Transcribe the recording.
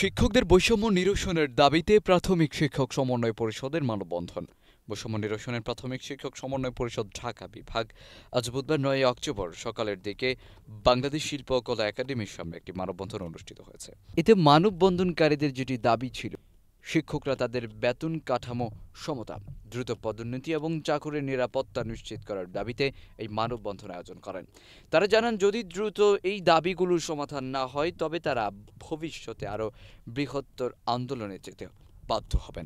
শিক্ষকদের বৈষম্য নিরসনের দাবিতে প্রাথমিক শিক্ষক সমন্বয় পরিষদের মানববন্ধন। বৈষম্য নিরসনের প্রাথমিক শিক্ষক সমন্বয় পরিষদ, ঢাকা বিভাগ, আজ বুধবার নয় অক্টোবর সকালের দিকে বাংলাদেশ শিল্পকলা একাডেমির সামনে একটি মানববন্ধন অনুষ্ঠিত হয়েছে। এতে মানববন্ধনকারীদের যেটি দাবি ছিল শিক্ষকরা তাদের বেতন কাঠামো, সমতা, দ্রুত পদোন্নতি এবং চাকরির নিরাপত্তা নিশ্চিত করার দাবিতে এই মানববন্ধন আয়োজন করেন। তারা জানান, যদি দ্রুত এই দাবিগুলোর সমাধান না হয়, তবে তারা ভবিষ্যতে আরও বৃহত্তর আন্দোলনে যেতে বাধ্য হবেন।